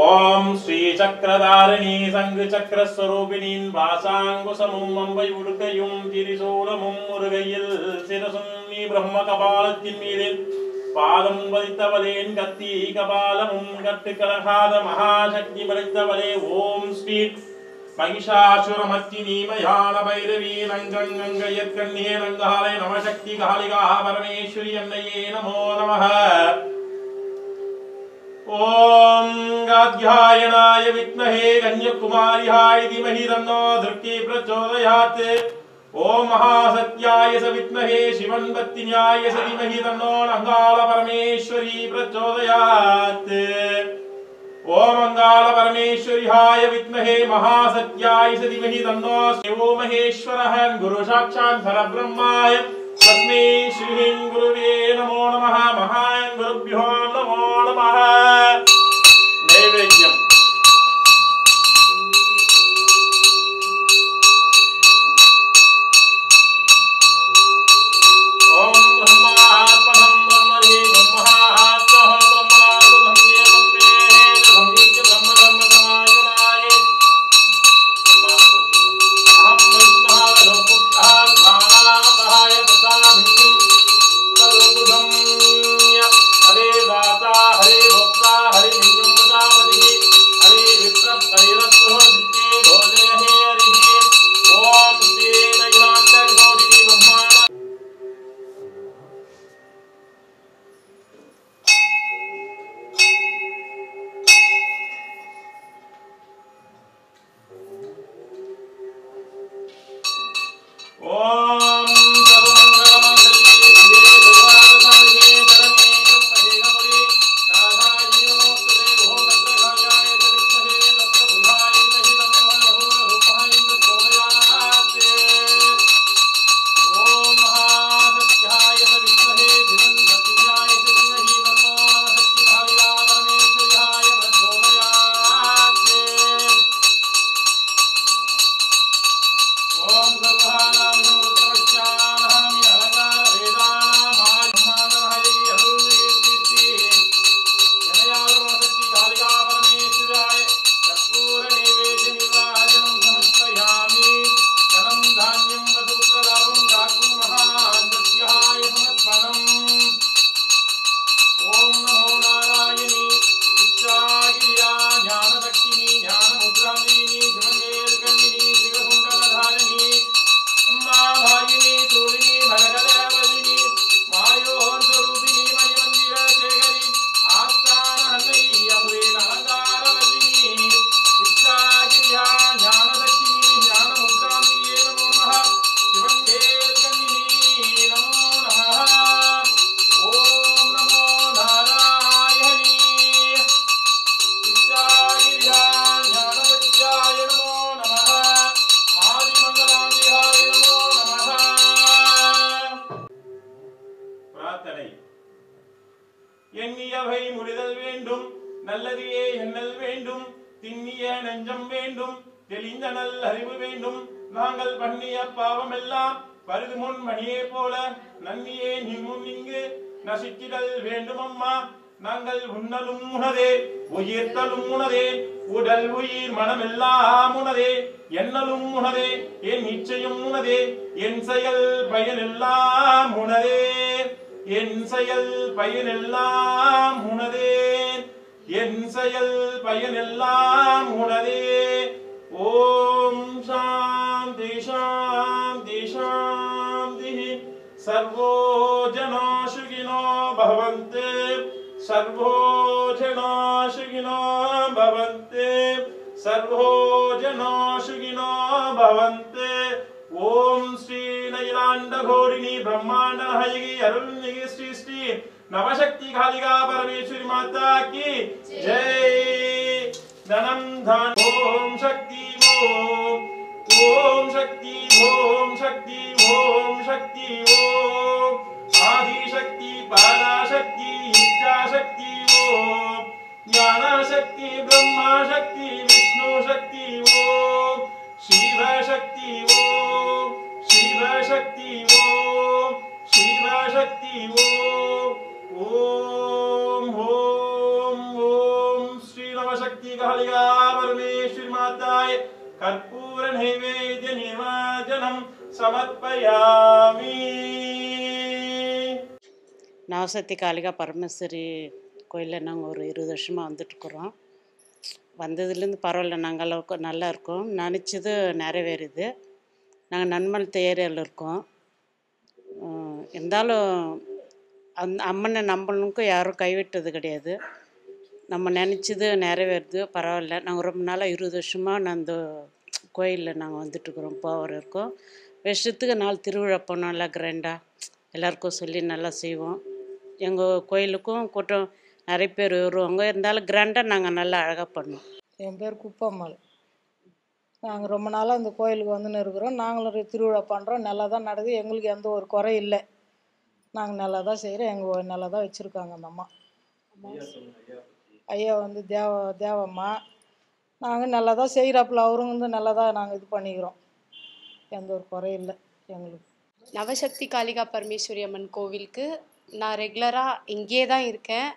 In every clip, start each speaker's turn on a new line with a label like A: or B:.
A: ஓம் ஸ்ரீ சக்கரதாரிணி சங்கு சக்கர ஸ்வரூபிணின் பாசாங்குசமும் அம்பை உடுக்கையும் திரிசூலமும் முருகையில் சிரசும் நீ பிரம்ம கபாலத்தின் மீது. பாதம் பதித்தவளேன் கத்தி கபாலமும் கட்டு கலகாத மகாசக்தி படைத்தவளே ஓம் ஸ்ரீ மகிஷாசுரமத்தி நீமயான பைரவி நங்கங்கங்கயற்கண்ணியே நங்காலை நமசக்தி காளிகா பரமேஸ்வரி அன்னையே நமோ நமः ॐ गाध्यायनाय विद्महे कन्याकुमार्याय धीमहि तन्नो धृति प्रचोदयात्। ॐ महासत्याय स विद्महे शिवन्वत्तिन्याय स धीमहि तन्नो अङ्गालपरमेश्वरी प्रचोदयात्। ॐ अङ्गालपरमेश्वर्याय विद्महे महासत्याय स धीमहि तन्नो शिवो महेश्वरः। गुरुसाक्षात् परब्रह्माय तस्मै श्रीं गुरुवे नमो नमः महान् गुरुभ्यो नमो नमः नैवेद्यम् வேண்டும். நல்லதையே எண்ணல் வேண்டும். திண்ணிய நெஞ்சம் வேண்டும். தெளிந்த நல் அறிவு வேண்டும். நாங்கள் பண்ணிய பாவமெல்லாம் பருது முன் மணியே போல நன்னியே நிம்முன் இங்கு. நசிக்கிடல் வேண்டும் அம்மா நாங்கள் உண்ணலும் உணதே உயிர்த்தலும் உணதே உடல் உயிர் மனமெல்லாம் உணதே எண்ணலும் உணதே என் நிச்சயம் உணதே என் செயல் பயனெல்லாம் உணதே என் செயல் பயனெல்லாம் உனதே. என் செயல் பயனெல்லாம் உனதே. ஓம் சாந்தி சாந்தி சாந்தி. சர்வோ ஜனோ சுகினோ பவந்து. சர்வோ ஜனோ சுகினோ பவந்து சர்வோ ஜனோ சுகினோ பவந்து ஓம் ஸ்ரீ நைலாண்ட கோடினி பிரம்மாண்ட நாயகி அருள்மிகு ஸ்ரீ ஸ்ரீ நவசக்தி காளிகா பரமேஸ்வரி மாதா கி ஜெய் தனம் தான் ஓம் சக்தி ஓம் ஓம் சக்தி ஓம் சக்தி ஓம் சக்தி ஓம் ஆதிசக்தி பராசக்தி இச்சாசக்தி ஓம் ஞானசக்தி பிரம்மாசக்தி விஷ்ணு சக்தி ஓம் சிவசக்தி ஓம் சிவசக்தி ஓம் சிவசக்தி ஓம் ஓம் ஓம் ஓம் ஸ்ரீ நமசக்தி காளிகா பரமேஸ்வரி மாதாய கற்பூர நைவேத்திய நிவாஜனம் சமர்ப்பயாமி
B: நவசக்தி காளிகா பரமேஸ்வரி கோயிலில் நாங்கள் ஒரு இருபது வருஷமாக வந்துட்டுருக்குறோம் வந்ததுலேருந்து பரவாயில்ல நாங்கள் அளவுக்கு நல்லா இருக்கோம். நினச்சது நிறைவேறுது. நாங்கள் நன்மலத்து ஏரியாவில் இருக்கோம். இருந்தாலும் அந் அம்மனை நம்மளுக்கும் யாரும் கைவிட்டது கிடையாது. நம்ம நினச்சது நிறைவேறுது பரவாயில்ல. நாங்கள் ரொம்ப நாளாக இருபது வருஷமாக நான் அந்த கோயிலில் நாங்கள் வந்துட்டுருக்குறோம் போகிற இருக்கோம். வருஷத்துக்கு நாள் திருவிழா போனோம் நல்லா கிராண்டாக எல்லாருக்கும் சொல்லி நல்லா செய்வோம். எங்கள் கோயிலுக்கும் கூட்டம் நிறைய பேர் வருவாங்க. இருந்தாலும் கிராண்டாக நாங்கள் நல்லா அழகாக பண்ணுவோம்.
C: என் பேர் குப்பம்மாள். நாங்கள் ரொம்ப நாளாக இந்த கோயிலுக்கு வந்துன்னு இருக்கிறோம். நாங்களும் திருவிழா பண்ணுறோம் நல்லா தான் நடக்குது. எங்களுக்கு எந்த ஒரு குறை இல்லை. நாங்கள் நல்லா தான் செய்கிறோம் எங்கள் நல்லா தான் வச்சுருக்காங்க அந்த அம்மா. ஐயா வந்து தேவ தேவம்மா. நாங்கள் நல்லா தான் செய்கிறாப்புல அவரும் வந்து நல்லா தான் நாங்கள் இது பண்ணிக்கிறோம். எந்த ஒரு குறையும் இல்லை எங்களுக்கு.
D: நவசக்தி காளிகா பரமேஸ்வரி அம்மன் கோவிலுக்கு நான் ரெகுலராக இங்கேயே தான் இருக்கேன்.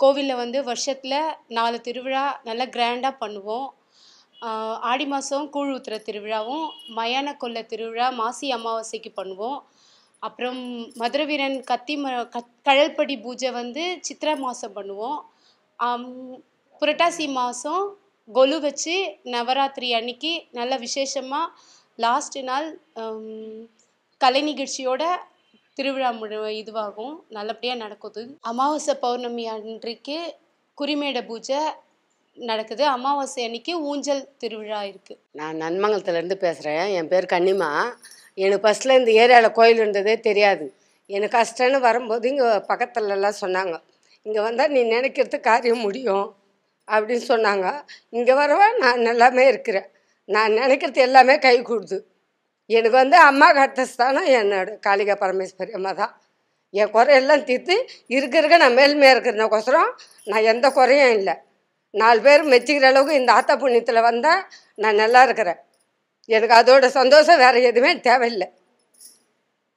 D: கோவிலில் வந்து வருஷத்தில் நாலு திருவிழா நல்லா கிராண்டாக பண்ணுவோம். ஆடி மாதம் கூழ் ஊத்துற திருவிழாவும் மயான கொல்ல திருவிழா மாசி அமாவாசைக்கு பண்ணுவோம். அப்புறம் மதுரவீரன் கத்தி ம கத் கழல்படி பூஜை வந்து சித்திரை மாதம் பண்ணுவோம். புரட்டாசி மாதம் கொலு வச்சு நவராத்திரி அன்னைக்கு நல்ல விசேஷமாக லாஸ்ட் நாள் கலை நிகழ்ச்சியோட திருவிழா முழு இதுவாகும். நல்லபடியாக நடக்குது. அமாவாசை பௌர்ணமி அன்றைக்கு குறிமேட பூஜை நடக்குது. அமாவாசை அன்னைக்கு ஊஞ்சல் திருவிழா இருக்குது
E: நான் நன்மங்கலத்துலேருந்து பேசுகிறேன் என் பேர் கன்னிமா. எனக்கு ஃபஸ்ட்டில் இந்த ஏரியாவில் கோயில் இருந்ததே தெரியாது. எனக்கு கஷ்டம்னு வரும்போது இங்கே பக்கத்துலலாம் சொன்னாங்க. இங்கே வந்தால் நீ நினைக்கிறது காரியம் முடியும் அப்படின்னு சொன்னாங்க. இங்கே வரவா நான் நல்லாமே இருக்கிறேன். நான் நினைக்கிறது எல்லாமே கை கொடுத்து எனக்கு வந்து அம்மா கட்டஸ்தானம் என்னோட காளிகா பரமேஸ்வரி அம்மா தான். என் குறையெல்லாம் தீர்த்து இருக்கிறக்க நான் மேல்மையாக இருக்கிறதுக்கோசரம் நான் எந்த குறையும் இல்லை. நாலு பேர் மெச்சிக்கிற அளவுக்கு இந்த ஆத்தா புண்ணியத்தில் வந்தால் நான் நல்லா இருக்கிறேன். எனக்கு அதோட சந்தோஷம் வேறு எதுவுமே தேவையில்லை.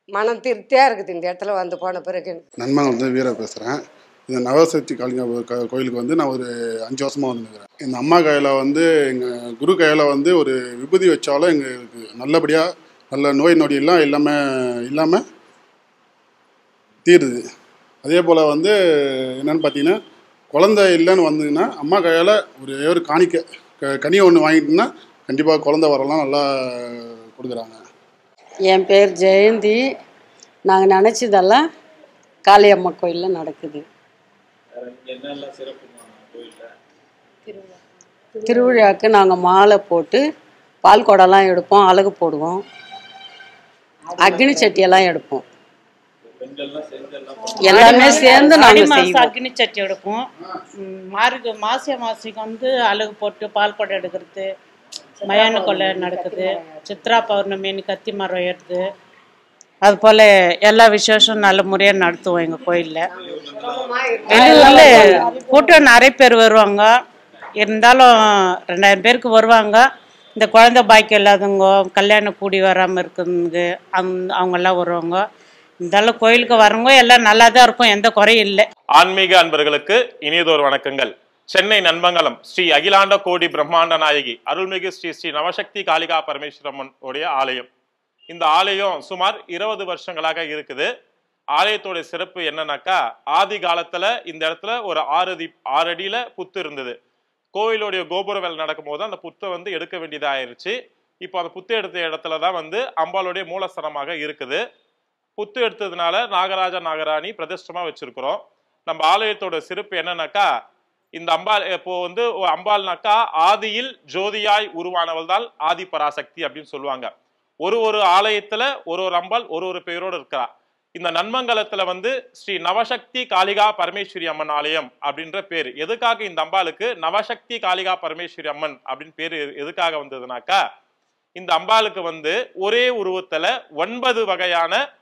E: மனம் திருப்தியாக இருக்குது இந்த இடத்துல வந்து போன பிறகு எனக்கு.
F: வந்து வீரா பேசுகிறேன் இந்த நவசக்தி காளிங்க கோயிலுக்கு வந்து நான் ஒரு அஞ்சு வருஷமாக வந்துருக்கிறேன் இந்த அம்மா கையில் வந்து எங்கள் குரு கையில் வந்து ஒரு விபூதி வச்சாலும் எங்களுக்கு நல்லபடியாக நல்ல நோய் நொடியெல்லாம் இல்லாமல் இல்லாமல் தீருது. அதே போல் வந்து என்னென்னு பார்த்தீங்கன்னா குழந்தை இல்லைன்னு வந்தீங்கன்னா அம்மா கையால் ஒரு ஒரு காணிக்க க கனி ஒன்று வாங்கிட்டோம்னா கண்டிப்பாக குழந்தை வரலாம் நல்லா கொடுக்குறாங்க.
B: என் பேர் ஜெயந்தி. நாங்கள் நினச்சதெல்லாம் காளியம்மா கோயிலில் நடக்குது. திருவிழாவுக்கு நாங்கள் மாலை போட்டு பால் குடம்லாம் எடுப்போம் அழகு போடுவோம். அக்னி சட்டியெல்லாம் எடுப்போம். எல்லாமே சேர்ந்து
G: அக்னி சட்டி எடுப்போம். மார்கு மாசி அமாவாசைக்கு வந்து அழகு போட்டு பால் குடம் எடுக்கிறது மயான கொள்ளை நடக்குது சித்ரா பௌர்ணமின்னு கத்தி மரம் ஏறுது. அது போல் எல்லா விசேஷம் நல்ல முறையாக நடத்துவோம் எங்கள் கோயிலில். வெளியூரில் கூட்டம் நிறைய பேர் வருவாங்க. இருந்தாலும் ரெண்டாயிரம் பேருக்கு வருவாங்க. இந்த குழந்தை பாக்கியம் இல்லாதவங்க கல்யாணம் கூடி வராமல் இருக்குதுங்க அந் அவங்கெல்லாம் வருவாங்க. இருந்தாலும் கோயிலுக்கு வரவங்க எல்லாம் நல்லா தான் இருக்கும் எந்த குறையும் இல்லை.
A: ஆன்மீக அன்பர்களுக்கு இனியதோர் வணக்கங்கள். சென்னை நன்மங்கலம் ஸ்ரீ அகிலாண்ட கோடி பிரம்மாண்ட நாயகி அருள்மிகு ஸ்ரீ ஸ்ரீ நவசக்தி காளிகா பரமேஸ்வரம்மன் உடைய ஆலயம். இந்த ஆலயம் சுமார் இருபது வருஷங்களாக இருக்குது. ஆலயத்தோட சிறப்பு என்னன்னாக்கா ஆதி காலத்துல இந்த இடத்துல ஒரு ஆறு அடி ஆறு அடியில புத்து இருந்தது. கோயிலுடைய கோபுர வேலை நடக்கும்போது அந்த புத்தை வந்து எடுக்க வேண்டியதாயிருச்சு. இப்போ அந்த புத்து எடுத்த இடத்துல தான் வந்து அம்பாளுடைய மூலஸ்தலமாக இருக்குது. புத்து எடுத்ததுனால நாகராஜா நாகராணி பிரதிஷ்டமா வச்சிருக்கிறோம். நம்ம ஆலயத்தோட சிறப்பு என்னன்னாக்கா இந்த அம்பாள் இப்போ வந்து அம்பாள்னாக்கா ஆதியில் ஜோதியாய் உருவானவள் தான் ஆதி பராசக்தி அப்படின்னு சொல்லுவாங்க. ஒரு ஒரு ஆலயத்துல ஒரு ஒரு அம்பாள் ஒரு ஒரு பெயரோடு இருக்கிறா. இந்த நன்மங்கலத்துல வந்து ஸ்ரீ நவசக்தி காளிகா பரமேஸ்வரி அம்மன் ஆலயம் அப்படின்ற பேர். எதுக்காக இந்த அம்பாளுக்கு நவசக்தி காளிகா பரமேஸ்வரி அம்மன் அப்படின்னு பேர் எது- எதுக்காக வந்ததுனாக்கா இந்த அம்பாளுக்கு வந்து ஒரே உருவத்துல ஒன்பது வகையான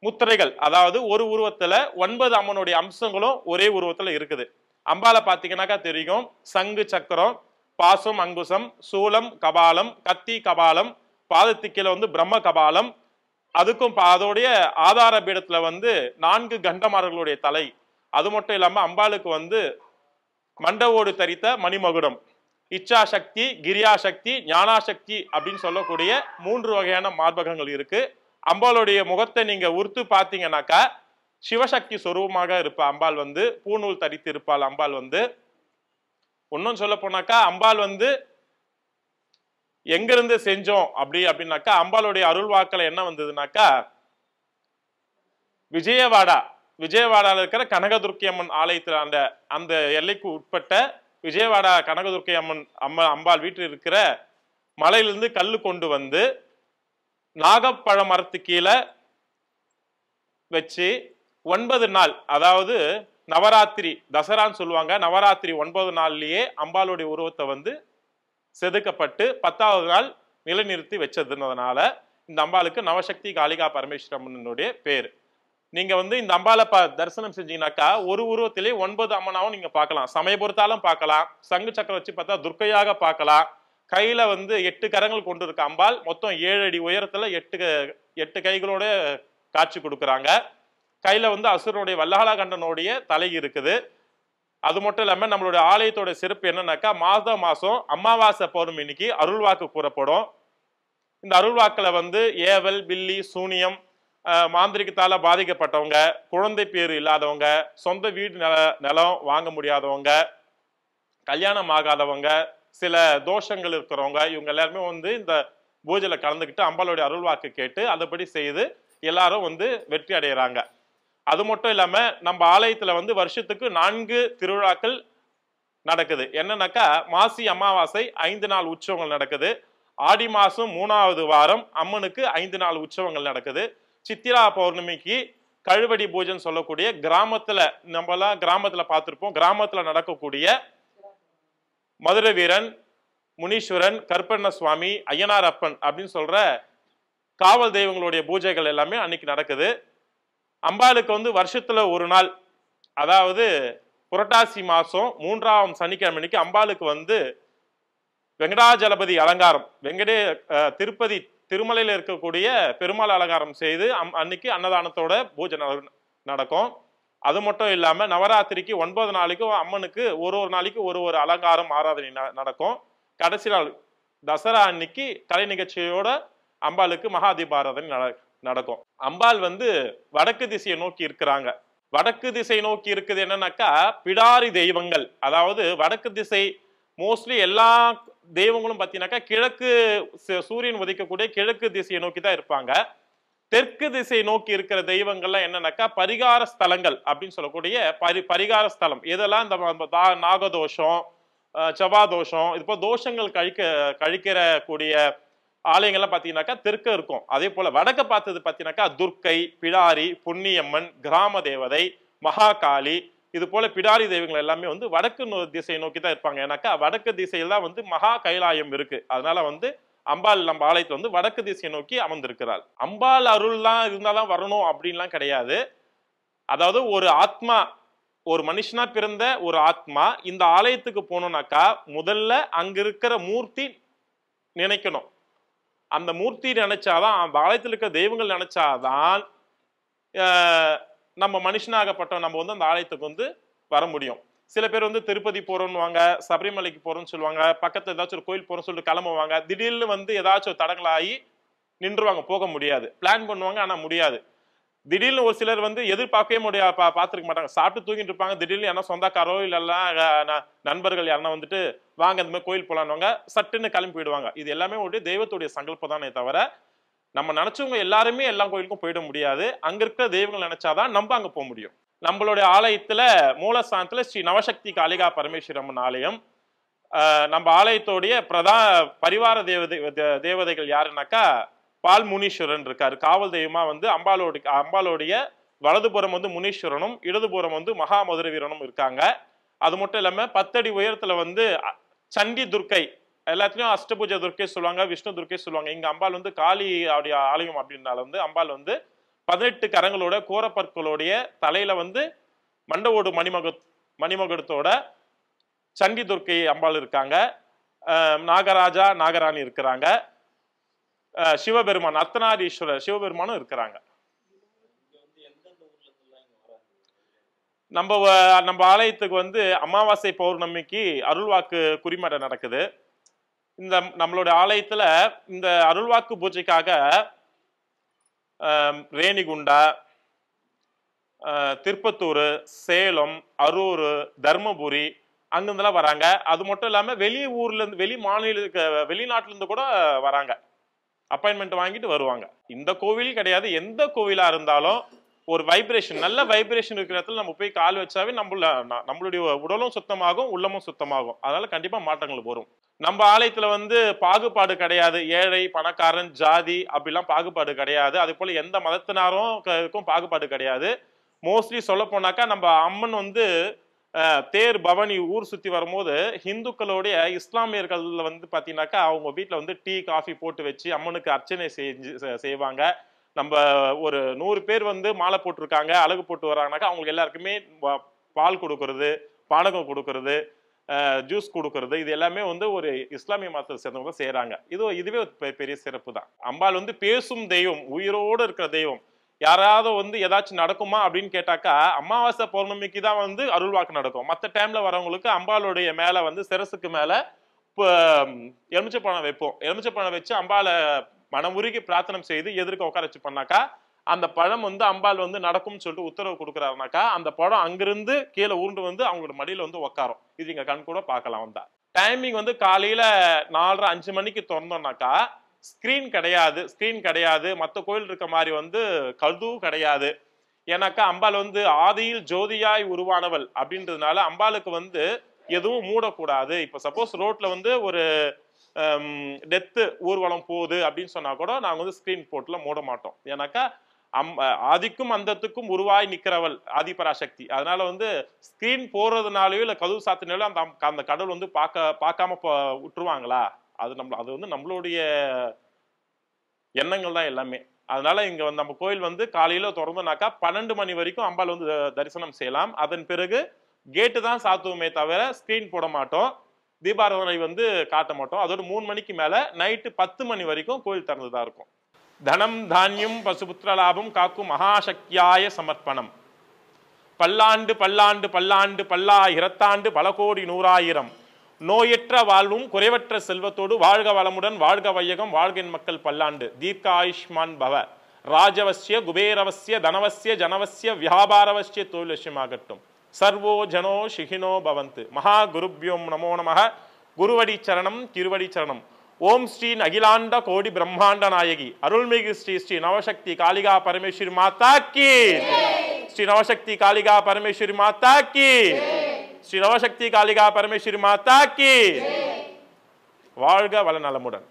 A: முத்திரைகள் அதாவது ஒரு உருவத்துல ஒன்பது அம்மனுடைய அம்சங்களும் ஒரே உருவத்துல இருக்குது. அம்பாலை பார்த்தீங்கன்னாக்கா தெரியும் சங்கு சக்கரம் பாசம் அங்குசம் சூலம் கபாலம் கத்தி கபாலம் பாதத்துக்கீழ வந்து பிரம்ம கபாலம் அதுக்கும் பா- அதோடைய ஆதார பீடத்துல வந்து நான்கு கண்டமார்களுடைய தலை. அது மட்டும் இல்லாம அம்பாளுக்கு வந்து மண்டவோடு தரித்த மணிமகுடம். இச்சா சக்தி கிரியா சக்தி ஞானாசக்தி அப்படின்னு சொல்லக்கூடிய மூன்று வகையான மார்பகங்கள் இருக்கு. அம்பாளுடைய முகத்தை நீங்க உறுத்து பார்த்தீங்கன்னாக்கா சிவசக்தி சொரூபமாக இருப்பா அம்பாள் வந்து பூநூல் தரித்து இருப்பாள் அம்பாள் வந்து. இன்னும் சொல்ல போனாக்கா அம்பாள் வந்து எங்கிருந்து செஞ்சோம் அப்படி அப்படின்னாக்கா அம்பாளுடைய அருள் வாக்கில் என்ன வந்ததுனாக்கா விஜயவாடா விஜயவாடாவில் இருக்கிற கனகதுர்க்கி அம்மன் ஆலயத்தில் அந்த அந்த எல்லைக்கு உட்பட்ட விஜயவாடா கனகதுர்க்கி அம்மன் அம்மா அம்பாள் வீட்டில் இருக்கிற மலையிலிருந்து கல் கொண்டு வந்து நாகப்பழ மரத்து கீழே வச்சு ஒன்பது நாள் அதாவது நவராத்திரி தசரான்னு சொல்லுவாங்க. நவராத்திரி ஒன்பது நாள்லயே அம்பாளுடைய உருவத்தை வந்து செதுக்கப்பட்டு பத்தாவது நாள் நிலைநிறுத்தி வச்சதுனால இந்த அம்பாளுக்கு நவசக்தி காளிகா பரமேஸ்வரம்னுடைய பேர். நீங்க வந்து இந்த அம்பாளை ப தரிசனம் செஞ்சீங்கன்னாக்கா ஒரு உருவத்திலே ஒன்பது அம்மனாவும் நீங்க பார்க்கலாம். சமயபுரத்தாலும் பார்க்கலாம். சங்கு சக்கரம் வச்சு பார்த்தா துர்க்கையாக பார்க்கலாம். கையில வந்து எட்டு கரங்கள் கொண்டு இருக்க அம்பாள். மொத்தம் ஏழு அடி உயரத்துல எட்டு க- எட்டு கைகளோட காட்சி கொடுக்குறாங்க. கையில வந்து அசுரனுடைய வல்லாளகண்டனுடைய தலை இருக்குது. அது மட்டும் இல்லாமல் நம்மளுடைய ஆலயத்தோட சிறப்பு என்னன்னாக்கா மாத மாதம் அமாவாசை பௌர்ணமி இன்னைக்கு அருள்வாக்கு கூறப்படும். இந்த அருள்வாக்கில் வந்து ஏவல் பில்லி சூனியம் மாந்திரிகத்தால் பாதிக்கப்பட்டவங்க குழந்தை பேர் இல்லாதவங்க சொந்த வீடு நில நிலம் வாங்க முடியாதவங்க கல்யாணம் ஆகாதவங்க சில தோஷங்கள் இருக்கிறவங்க இவங்க எல்லாருமே வந்து இந்த பூஜையில் கலந்துக்கிட்டு அம்பாளுடைய அருள்வாக்கு கேட்டு அதுபடி செய்து எல்லாரும் வந்து வெற்றி அடைகிறாங்க அது மட்டும் இல்லாம நம்ம ஆலயத்துல வந்து வருஷத்துக்கு நான்கு திருவிழாக்கள் நடக்குது. என்னன்னாக்கா மாசி அமாவாசை ஐந்து நாள் உற்சவங்கள் நடக்குது. ஆடி மாசம் மூணாவது வாரம் அம்மனுக்கு ஐந்து நாள் உற்சவங்கள் நடக்குது. சித்திரா பௌர்ணமிக்கு கழுவடி பூஜைன்னு சொல்லக்கூடிய கிராமத்துல நம்மளா கிராமத்துல பார்த்துருப்போம். கிராமத்துல நடக்கக்கூடிய மதுரை வீரன் முனீஸ்வரன் கற்பண்ண சுவாமி ஐயனார் அப்பன் அப்படின்னு சொல்ற காவல் தெய்வங்களுடைய பூஜைகள் எல்லாமே அன்னைக்கு நடக்குது. அம்பாளுக்கு வந்து வருஷத்துல ஒரு நாள் அதாவது புரட்டாசி மாசம் மூன்றாம் சனிக்கிழமைக்கு அம்பாளுக்கு வந்து வெங்கடாஜலபதி அலங்காரம் வெங்கடே திருப்பதி திருமலையில் இருக்கக்கூடிய பெருமாள் அலங்காரம் செய்து அம் அன்னைக்கு அன்னதானத்தோட பூஜை நடக்கும். அது மட்டும் இல்லாமல் நவராத்திரிக்கு ஒன்பது நாளைக்கும் அம்மனுக்கு ஒரு ஒரு நாளைக்கு ஒரு ஒரு அலங்காரம் ஆராதனை நடக்கும். கடைசி நாள் தசரா அன்னைக்கு கலை நிகழ்ச்சியோட அம்பாளுக்கு மகா தீபாராதனை நட- நடக்கும். அம்பாள் வந்து வடக்கு திசையை நோக்கி இருக்கிறாங்க. வடக்கு திசை நோக்கி இருக்குது என்னன்னாக்கா பிடாரி தெய்வங்கள். அதாவது வடக்கு திசை மோஸ்ட்லி எல்லா தெய்வங்களும் பார்த்தீங்கன்னாக்கா கிழக்கு சூரியன் உதைக்கக்கூடிய கிழக்கு திசையை நோக்கி தான் இருப்பாங்க. தெற்கு திசை நோக்கி இருக்கிற தெய்வங்கள்லாம் என்னன்னாக்கா பரிகார ஸ்தலங்கள் அப்படின்னு சொல்லக்கூடிய பரி பரிகார ஸ்தலம். இதெல்லாம் இந்த தா- நாகதோஷம் செவ்வாதோஷம் தோஷம் இது போல தோஷங்கள் கழிக்க கழிக்கிற கூடிய ஆலயங்கள்லாம் பார்த்தீங்கன்னாக்கா தெற்க இருக்கும். அதே போல வடக்க பார்த்தது பார்த்தீங்கன்னாக்கா துர்க்கை பிடாரி புண்ணியம்மன் கிராம தேவதை மகாகாளி இது போல பிடாரி தெய்வங்கள் எல்லாமே வந்து வடக்கு நோ- திசையை நோக்கி தான் இருப்பாங்க. ஏன்னாக்கா வடக்கு திசையில் தான் வந்து மகா கைலாயம் இருக்கு. அதனால வந்து அம்பாள் நம்ம ஆலயத்தில் வந்து வடக்கு திசையை நோக்கி அமர்ந்திருக்கிறாள். அம்பாள் அருள்லாம் இருந்தாதான் வரணும் அப்படின்லாம் கிடையாது. அதாவது ஒரு ஆத்மா ஒரு மனுஷனா பிறந்த ஒரு ஆத்மா இந்த ஆலயத்துக்கு போனோம்னாக்கா முதல்ல அங்க இருக்கிற மூர்த்தி நினைக்கணும். அந்த மூர்த்தி நினைச்சாதான் அந்த ஆலயத்தில் இருக்கிற தெய்வங்கள் நினைச்சாதான் நம்ம மனுஷனாகப்பட்டோம் நம்ம வந்து அந்த ஆலயத்துக்கு வந்து வர முடியும். சில பேர் வந்து திருப்பதி போறோம்னுவாங்க சபரிமலைக்கு போறோம்னு சொல்லுவாங்க பக்கத்துல ஏதாச்சும் ஒரு கோயில் போறோம்னு சொல்லிட்டு கிளம்புவாங்க திடீர்னு வந்து ஏதாச்சும் ஒரு தடங்களாகி நின்றுவாங்க போக முடியாது. பிளான் பண்ணுவாங்க ஆனா முடியாது. திடீர்னு ஒரு சிலர் வந்து எதிர்பார்க்கவே முடியாது பா பார்த்துருக்க மாட்டாங்க. சாப்பிட்டு தூங்கிட்டு இருப்பாங்க. திடீர்னு யாரா சொந்தக்காரோ இல்லைன்னா ந- நண்பர்கள் யாரா வந்துட்டு வாங்க இந்த மாதிரி கோயில் போலான்னுவாங்க. சட்டுன்னு கிளம்பி போயிடுவாங்க. இது எல்லாமே ஒரு தெய்வத்துடைய சங்கல்பம் தானே தவிர நம்ம நினைச்சவங்க எல்லாருமே எல்லா கோயிலுக்கும் போயிட முடியாது. அங்க இருக்கிற தெய்வங்கள் நினைச்சாதான் நம்ம அங்க போக முடியும். நம்மளுடைய ஆலயத்துல மூலஸ்தானத்துல ஸ்ரீ நவசக்தி காளிகா பரமேஸ்வரம்மன் ஆலயம். நம்ம ஆலயத்தோடைய பிரதா பரிவார தேவதை தே- தேவதைகள் யாருன்னாக்கா பால் முனீஸ்வரன் இருக்கார். காவல் தெய்வமாக வந்து அம்பாலோட அம்பாலோடைய வலதுபுறம் வந்து முனீஸ்வரனும் இடதுபுறம் வந்து மகாமதுரை வீரனும் இருக்காங்க. அது மட்டும் இல்லாமல் பத்தடி உயரத்தில் வந்து சண்டி துர்க்கை எல்லாத்துலேயும் அஷ்டபூஜ துர்க்கை சொல்லுவாங்க விஷ்ணு துர்க்கை சொல்லுவாங்க. இங்கே அம்பாள் வந்து காளி அவருடைய ஆலயம் அப்படின்னால வந்து அம்பாள் வந்து பதினெட்டு கரங்களோட கூரப்பற்களுடைய தலையில வந்து மண்டவோடு மணிமக மணிமகுடத்தோட சண்டி துர்க்கை அம்பாள் இருக்காங்க. நாகராஜா நாகராணி இருக்கிறாங்க. சிவபெருமான் அர்த்தநாரீஸ்வரர் சிவபெருமானும் இருக்கிறாங்க. நம்ம நம்ம ஆலயத்துக்கு வந்து அமாவாசை பௌர்ணமிக்கு அருள்வாக்கு குறிமடை நடக்குது. இந்த நம்மளுடைய ஆலயத்துல இந்த அருள்வாக்கு பூஜைக்காக ரேணிகுண்டா திருப்பத்தூர் சேலம் அரூர் தர்மபுரி அங்கிருந்துலாம் வராங்க. அது மட்டும் இல்லாமல் வெளி ஊர்ல இருந்து வெளி மாநில வெளிநாட்டிலிருந்து கூட வராங்க. அப்பாயின்மெண்ட் வாங்கிட்டு வருவாங்க. இந்த கோவில் கிடையாது. எந்த கோவிலா இருந்தாலும் ஒரு வைப்ரேஷன் நல்ல வைப்ரேஷன் இருக்கிற இடத்துல நம்ம போய் கால் வச்சாவே நம்மள ந- நம்மளுடைய உடலும் சுத்தமாகும் உள்ளமும் சுத்தமாகும். அதனால கண்டிப்பா மாற்றங்கள் வரும். நம்ம ஆலயத்துல வந்து பாகுபாடு கிடையாது. ஏழை பணக்காரன் ஜாதி அப்படிலாம் பாகுபாடு கிடையாது. அதே போல எந்த மதத்தினாரும் இருக்கும் பாகுபாடு கிடையாது. மோஸ்ட்லி சொல்ல போனாக்கா நம்ம அம்மன் வந்து தேர் பவனி ஊர் சுற்றி வரும்போது ஹிந்துக்களுடைய இஸ்லாமியர்கள் வந்து பார்த்தீங்கன்னாக்கா அவங்க வீட்டில் வந்து டீ காஃபி போட்டு வச்சு அம்மனுக்கு அர்ச்சனை செஞ்சு செய்வாங்க. நம்ம ஒரு நூறு பேர் வந்து மாலை போட்டிருக்காங்க அழகு போட்டு வராங்கனாக்கா அவங்களுக்கு எல்லாருக்குமே பால் கொடுக்கறது பானகம் கொடுக்கறது ஜூஸ் கொடுக்கறது இது எல்லாமே வந்து ஒரு இஸ்லாமிய மதத்தை சேர்ந்தவங்க தான் இது இதுவே பெ- பெரிய சிறப்பு தான் அம்பாள் வந்து பேசும் தெய்வம் உயிரோடு இருக்கிற தெய்வம். யாராவது வந்து ஏதாச்சும் நடக்குமா அப்படின்னு கேட்டாக்கா அமாவாசை பௌர்ணமிக்கு தான் வந்து அருள்வாக்கு நடக்கும். மற்ற டைம்ல வரவங்களுக்கு அம்பாளுடைய மேல வந்து சிரசுக்கு மேல எலுமிச்சை பழம் வைப்போம். எலுமிச்சை பழம் வச்சு அம்பாளை மனமுருகி பிரார்த்தனை செய்து எதிர்க்க உட்கார வச்சு பண்ணாக்கா அந்த பழம் வந்து அம்பாள் வந்து நடக்கும்னு சொல்லிட்டு உத்தரவு கொடுக்குறாருனாக்கா அந்த பழம் அங்கிருந்து கீழே உருண்டு வந்து அவங்களோட மடியில வந்து உட்காரும் இது இங்க கண் கூட பார்க்கலாம் வந்தா. டைமிங் வந்து காலையில நாலரை அஞ்சு மணிக்கு திறந்தோம்னாக்கா ஸ்க்ரீன் கிடையாது ஸ்க்ரீன் கிடையாது. மற்ற கோயில் இருக்க மாதிரி வந்து கது கிடையாது. ஏன்னாக்கா அம்பாள் வந்து ஆதியில் ஜோதியாய் உருவானவள் அப்படின்றதுனால அம்பாளுக்கு வந்து எதுவும் மூடக்கூடாது. இப்போ சப்போஸ் ரோட்ல வந்து ஒரு டெத்து ஊர்வலம் போகுது அப்படின்னு சொன்னா கூட நாங்க வந்து ஸ்கிரீன் போட்டில் மூட மாட்டோம். ஏன்னாக்கா அம் ஆதிக்கும் அந்தத்துக்கும் உருவாய் நிக்கிறவள் ஆதிபராசக்தி. அதனால வந்து ஸ்கிரீன் போறதுனாலயோ இல்ல கதவு சாத்தினாலோ அந்த அந்த கடவுள் வந்து பார்க்க பார்க்காம விட்டுருவாங்களா? அது நம்ம அது வந்து நம்மளுடைய எண்ணங்கள் தான் எல்லாமே. அதனால இங்க வந்து நம்ம கோயில் வந்து காலையில திறந்தோம்னாக்கா பன்னெண்டு மணி வரைக்கும் அம்பாள் வந்து தரிசனம் செய்யலாம். அதன் பிறகு கேட்டு தான் சாத்துவோமே தவிர ஸ்கிரீன் போட மாட்டோம். தீபாராதனை வந்து காட்ட மாட்டோம். அதோட மூணு மணிக்கு மேல நைட்டு பத்து மணி வரைக்கும் கோயில் திறந்துதான் இருக்கும். தனம் தானியம் பசுபுத்திர லாபம் காக்கும் மகாசக்தியாய சமர்ப்பணம். பல்லாண்டு பல்லாண்டு பல்லாண்டு பல்லாயிரத்தாண்டு பல கோடி நூறாயிரம். நோயற்ற வாழ்வும் குறைவற்ற செல்வத்தோடு வாழ்க வளமுடன் வாழ்க வையகம் வாழ்கின் மக்கள் பல்லாண்டு. தீர்க்க ஆயுஷ்மான் பவ. ராஜவசிய குபேரவசிய தனவசிய ஜனவசிய வியாபாரவசிய தொழிலட்சியமாகட்டும். சர்வோ ஜனோ சிகினோ பவந்து. மகா குருப்யோம் நமோ நமக. குருவடி சரணம் திருவடி சரணம். ஓம் ஸ்ரீ அகிலாண்ட கோடி பிரம்மாண்ட நாயகி. அருள்மிகு ஸ்ரீ ஸ்ரீ நவசக்தி காளிகா பரமேஸ்வரி மாதா கி. ஸ்ரீ நவசக்தி காளிகா பரமேஸ்வரி மாதா கி. ஸ்ரீ நவசக்தி காளிகா பரமேஸ்வரி மாதா கி வாழ்க வள நலமுடன்